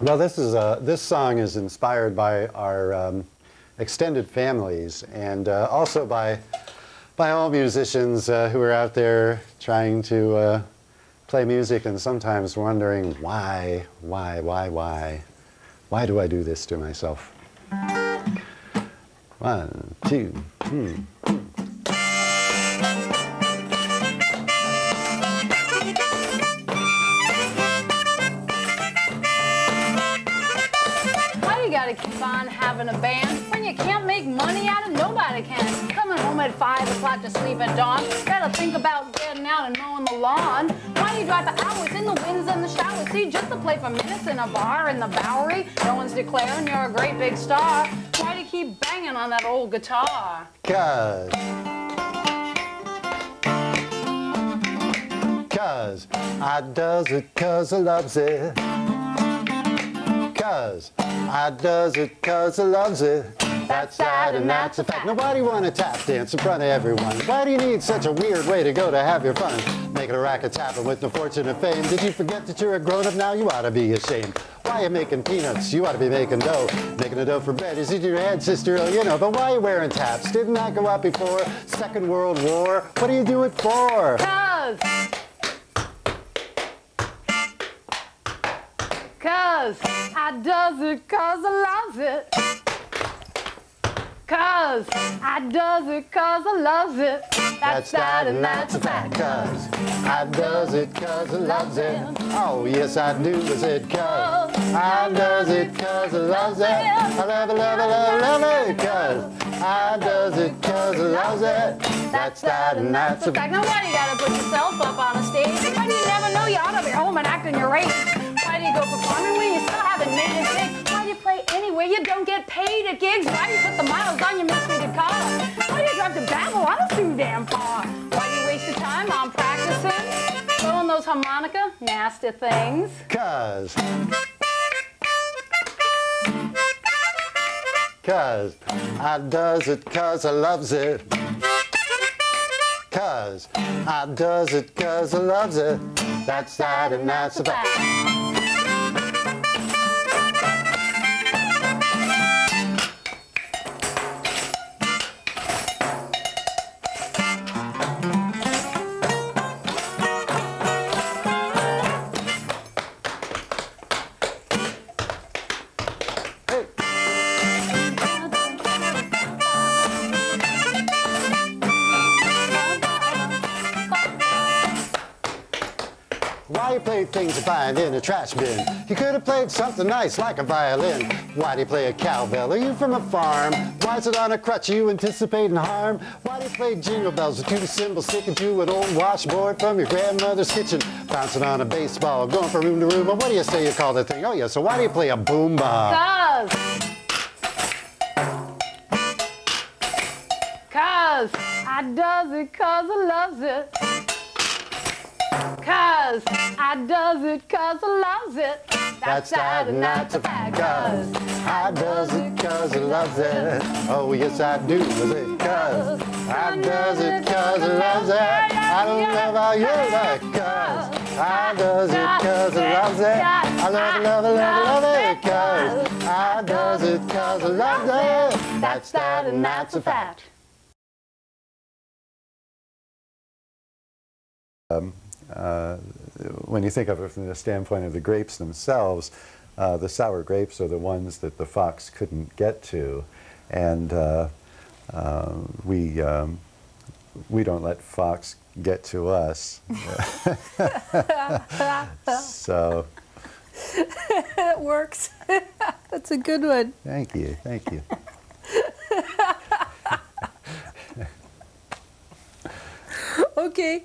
Well, this is a, this song is inspired by our um, extended families and uh, also by by all musicians uh, who are out there trying to uh, play music and sometimes wondering why, why, why, why, why do I do this to myself? One, two, hmm. Keep on having a band when you can't make money out of nobody can? Coming home at five o'clock to sleep at dawn. Gotta think about getting out and mowing the lawn. Why do you drive for hours in the winds and the showers? See, just to play for minutes in a bar in the Bowery. No one's declaring you're a great big star. Why do you keep banging on that old guitar? Cause. Cause I does it cause I loves it. Cause I does it cause I loves it. That's that and that's a fact. You want to tap dance in front of everyone? Why do you need such a weird way to go to have your fun? Making a racket tapping with no fortune or fame. Did you forget that you're a grown up now? You ought to be ashamed. Why you making peanuts? You ought to be making dough. Making a dough for bread is in your head, sister. Oh, you know. But why you wearing taps? Didn't that go out before? Second World War. What do you do it for? Cause. Cause I does it cause I loves it. Cause I does it cause I loves it. That's that and that's a fact. Cause I does it cause I loves it. Oh, yes, I do. Is it cause I does it cause I loves it. I love it, love it, love it, love it. Cause I does it cause I loves it. That's that and that's a fact. Do you gotta put yourself up on a stage? Why you never know you ought to be home and acting your age? Go performing when you still haven't made it big? Why do you play anywhere you don't get paid at gigs? Why do you put the miles on your mistreated car? Why do you drive to Babylon? It's too damn far. Why do you waste your time on practicing? Blowing those harmonica, nasty things. Cause. Cause I does it cause I loves it. Cause I does it cause I loves it. That's that and that's a fact. Why you play things you find in a trash bin? You could have played something nice like a violin. Why do you play a cowbell? Are you from a farm? Why is it on a crutch? Are you anticipating harm? Why do you play jingle bells with two cymbals sticking to an old washboard from your grandmother's kitchen? Bouncing on a baseball, going from room to room. But what do you say you call that thing? Oh yeah, so why do you play a boombox? Cause. Cause I does it cause I loves it. Cause I does it cause I loves it. That's that and that's a fact. Cause I does it cause I loves it. Oh yes I do with it. Cause I does it cause I loves it. I don't know about you like cause I does it cause I loves it. I love it, love it, love it, love it. Cause I does it cause I loves it. That's that and that's a fact. Um, uh, when you think of it from the standpoint of the grapes themselves, uh, the sour grapes are the ones that the fox couldn't get to, and uh, uh, we um, we don't let fox get to us. so it works. That's a good one. thank you, thank you. Okay,